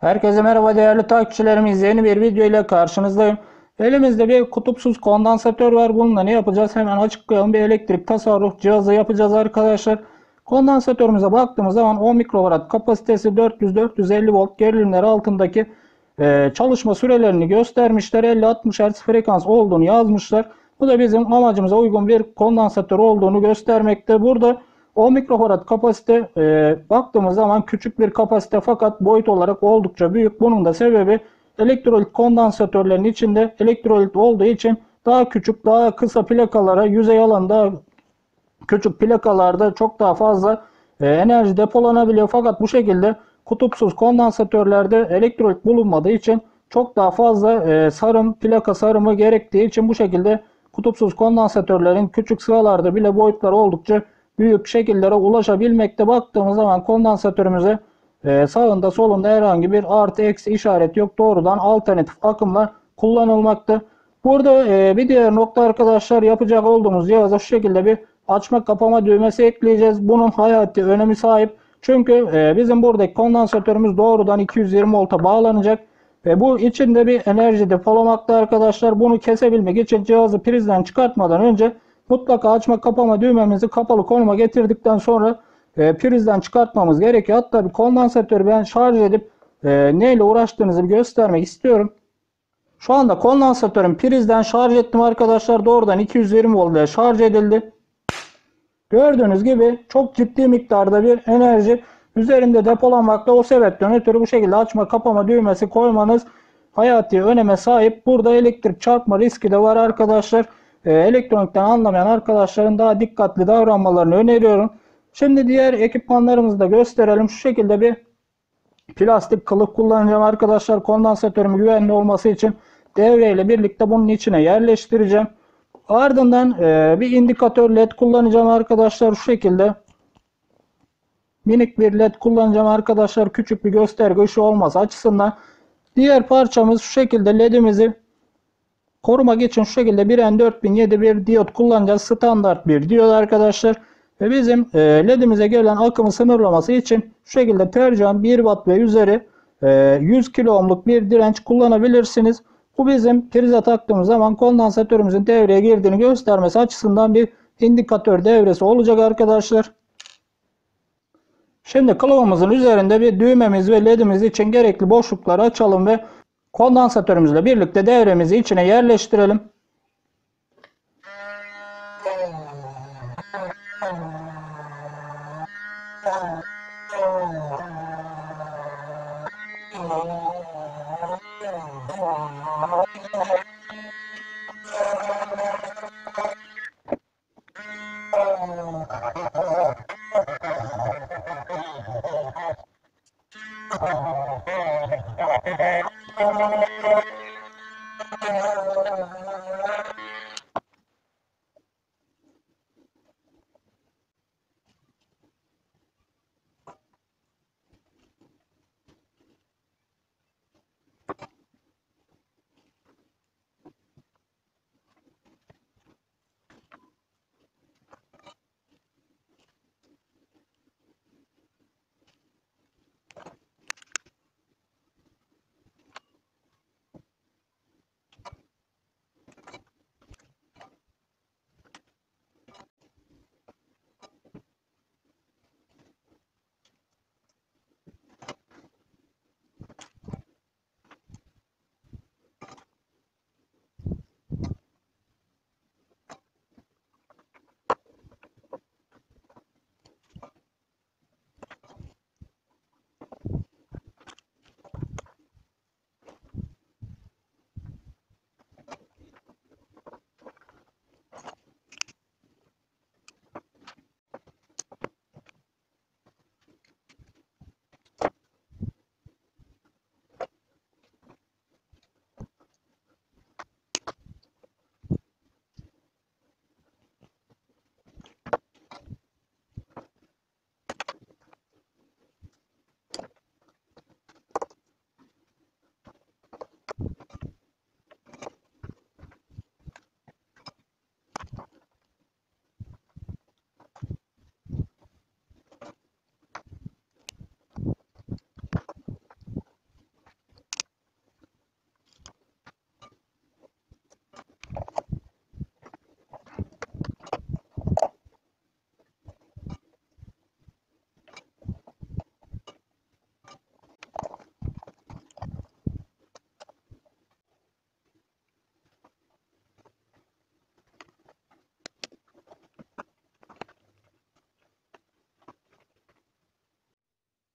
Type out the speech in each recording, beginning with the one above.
Herkese merhaba değerli takipçilerimiz. Yeni bir video ile karşınızdayım. Elimizde bir kutupsuz kondansatör var. Bununla ne yapacağız? Hemen açıklayalım. Bir elektrik tasarruf cihazı yapacağız arkadaşlar. Kondansatörümüze baktığımız zaman 10 mikrofarad kapasitesi 400-450 volt gerilimleri altındaki e, çalışma sürelerini göstermişler. 50-60 Hz frekans olduğunu yazmışlar. Bu da bizim amacımıza uygun bir kondansatör olduğunu göstermekte. Burada 10 mikrofarad kapasite e, baktığımız zaman küçük bir kapasite fakat boyut olarak oldukça büyük. Bunun da sebebi elektrolit kondansatörlerin içinde elektrolit olduğu için daha küçük, daha kısa plakalara yüzey alanı daha küçük plakalarda çok daha fazla e, enerji depolanabiliyor. Fakat bu şekilde kutupsuz kondansatörlerde elektrolit bulunmadığı için çok daha fazla e, sarım, plaka sarımı gerektiği için bu şekilde kutupsuz kondansatörlerin küçük sıralarda bile boyutları oldukça büyük şekillere ulaşabilmekte. Baktığımız zaman kondansatörümüze e, sağında solunda herhangi bir artı eksi işaret yok. Doğrudan alternatif akımlar kullanılmakta. Burada e, bir diğer nokta arkadaşlar yapacak olduğumuz cihaza şu şekilde bir açma kapama düğmesi ekleyeceğiz. Bunun hayati önemi sahip. Çünkü e, bizim buradaki kondansatörümüz doğrudan 220 volta bağlanacak. Ve bu içinde bir enerji depolamakta arkadaşlar. Bunu kesebilmek için cihazı prizden çıkartmadan önce mutlaka açma kapama düğmemizi kapalı konuma getirdikten sonra e, prizden çıkartmamız gerekiyor. Hatta bir kondansatörü ben şarj edip e, neyle uğraştığınızı göstermek istiyorum. Şu anda kondansatörün prizden şarj ettim arkadaşlar. Doğrudan 220 volt ile şarj edildi. Gördüğünüz gibi çok ciddi miktarda bir enerji üzerinde depolanmakta. O sebepten ötürü bu şekilde açma kapama düğmesi koymanız hayati öneme sahip. Burada elektrik çarpma riski de var arkadaşlar. E, elektronikten anlamayan arkadaşların daha dikkatli davranmalarını öneriyorum. Şimdi diğer ekipmanlarımızı da gösterelim. Şu şekilde bir plastik kılıf kullanacağım arkadaşlar. Kondansatörüm güvenli olması için devreyle birlikte bunun içine yerleştireceğim. Ardından e, bir indikatör led kullanacağım arkadaşlar şu şekilde. Minik bir led kullanacağım arkadaşlar. Küçük bir gösterge ışığı olması açısından. Diğer parçamız şu şekilde ledimizi korumak için şu şekilde bir N4007 bir diyot kullanacağız. Standart bir diyot arkadaşlar. Ve bizim e, ledimize gelen akımı sınırlaması için şu şekilde tercihen 1 watt ve üzeri 100 kilo ohmluk bir direnç kullanabilirsiniz. Bu bizim prize taktığımız zaman kondansatörümüzün devreye girdiğini göstermesi açısından bir indikatör devresi olacak arkadaşlar. Şimdi kılavumuzun üzerinde bir düğmemiz ve ledimiz için gerekli boşlukları açalım ve kondansatörümüzle birlikte devremizi içine yerleştirelim. Gracias.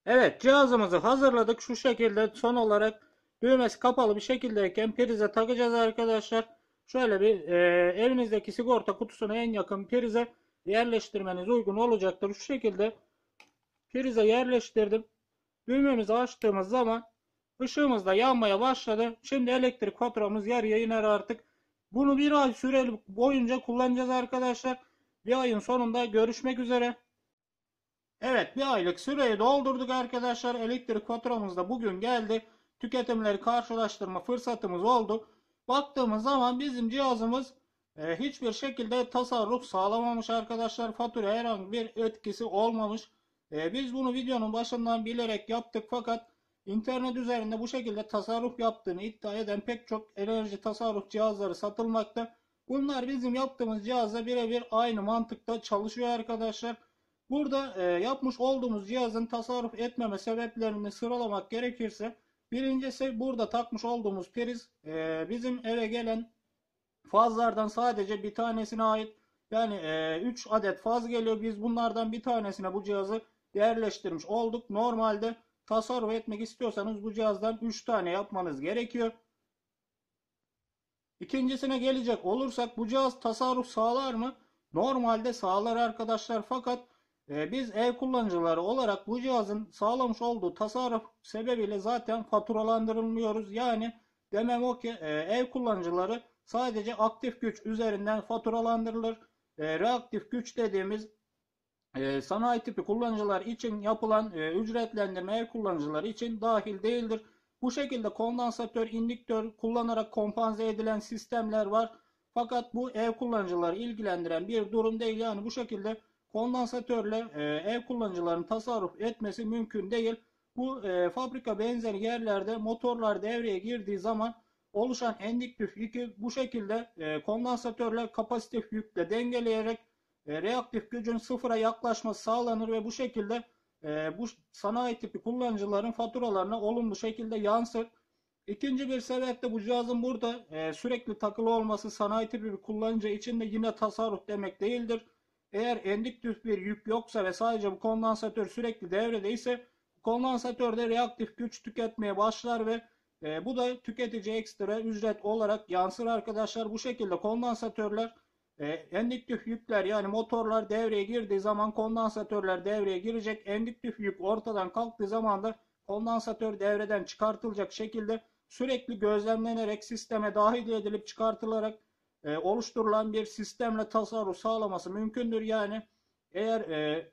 Evet cihazımızı hazırladık. Şu şekilde son olarak düğmesi kapalı bir şekildeyken prize takacağız arkadaşlar. Şöyle bir e, evinizdeki sigorta kutusuna en yakın prize yerleştirmeniz uygun olacaktır. Şu şekilde prize yerleştirdim. Düğmemizi açtığımız zaman ışığımız da yanmaya başladı. Şimdi elektrik faturamız yarıya iner artık. Bunu bir ay süreli boyunca kullanacağız arkadaşlar. Bir ayın sonunda görüşmek üzere. Evet bir aylık süreyi doldurduk arkadaşlar. Elektrik faturamız da bugün geldi. Tüketimleri karşılaştırma fırsatımız oldu. Baktığımız zaman bizim cihazımız e, hiçbir şekilde tasarruf sağlamamış arkadaşlar. Fatura herhangi bir etkisi olmamış. E, biz bunu videonun başından bilerek yaptık fakat internet üzerinde bu şekilde tasarruf yaptığını iddia eden pek çok enerji tasarruf cihazları satılmakta. Bunlar bizim yaptığımız cihazla birebir aynı mantıkta çalışıyor arkadaşlar. Burada e, yapmış olduğumuz cihazın tasarruf etmeme sebeplerini sıralamak gerekirse birincisi burada takmış olduğumuz priz e, bizim eve gelen fazlardan sadece bir tanesine ait. Yani 3 e, adet faz geliyor. Biz bunlardan bir tanesine bu cihazı yerleştirmiş olduk. Normalde tasarruf etmek istiyorsanız bu cihazdan 3 tane yapmanız gerekiyor. İkincisine gelecek olursak bu cihaz tasarruf sağlar mı? Normalde sağlar arkadaşlar fakat biz ev kullanıcıları olarak bu cihazın sağlamış olduğu tasarruf sebebiyle zaten faturalandırılmıyoruz. Yani demem o ki e, ev kullanıcıları sadece aktif güç üzerinden faturalandırılır. E, reaktif güç dediğimiz e, sanayi tipi kullanıcılar için yapılan ücretlendirme ev kullanıcıları için dahil değildir. Bu şekilde kondansatör, indüktör kullanarak kompanze edilen sistemler var. Fakat bu ev kullanıcıları ilgilendiren bir durum değil. Yani bu şekilde kondansatörle e, ev kullanıcıların tasarruf etmesi mümkün değil. Bu e, fabrika benzeri yerlerde motorlar devreye girdiği zaman oluşan endüktif yükü bu şekilde e, kondansatörle kapasitif yükle dengeleyerek reaktif gücün sıfıra yaklaşması sağlanır ve bu şekilde bu sanayi tipi kullanıcıların faturalarına olumlu şekilde yansır. İkinci bir sebep de bu cihazın burada e, sürekli takılı olması sanayi tipi bir kullanıcı için de yine tasarruf demek değildir. Eğer endüktif bir yük yoksa ve sadece bu kondansatör sürekli devrede ise kondansatörde reaktif güç tüketmeye başlar ve e, bu da tüketici ekstra ücret olarak yansır arkadaşlar. Bu şekilde kondansatörler e, endüktif yükler yani motorlar devreye girdiği zaman kondansatörler devreye girecek. Endüktif yük ortadan kalktığı zaman da kondansatör devreden çıkartılacak şekilde sürekli gözlemlenerek sisteme dahil edilip çıkartılarak e, oluşturulan bir sistemle tasarruf sağlaması mümkündür. Yani eğer e,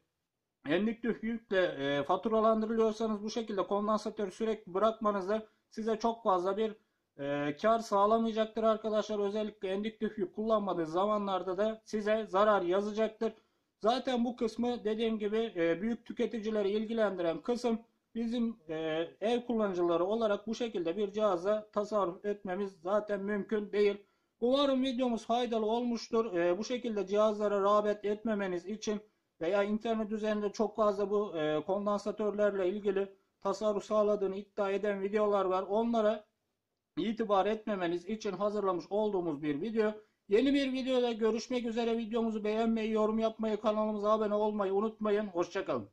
endüktif yükle e, faturalandırılıyorsanız bu şekilde kondansatörü sürekli bırakmanızda size çok fazla bir e, kar sağlamayacaktır arkadaşlar. Özellikle endüktif yük kullanmadığı zamanlarda da size zarar yazacaktır. Zaten bu kısmı dediğim gibi e, büyük tüketicileri ilgilendiren kısım bizim e, ev kullanıcıları olarak bu şekilde bir cihaza tasarruf etmemiz zaten mümkün değil. Umarım videomuz faydalı olmuştur. E, bu şekilde cihazlara rağbet etmemeniz için veya internet üzerinde çok fazla bu e, kondansatörlerle ilgili tasarruf sağladığını iddia eden videolar var. Onlara itibar etmemeniz için hazırlamış olduğumuz bir video. Yeni bir videoda görüşmek üzere. Videomuzu beğenmeyi, yorum yapmayı, kanalımıza abone olmayı unutmayın. Hoşçakalın.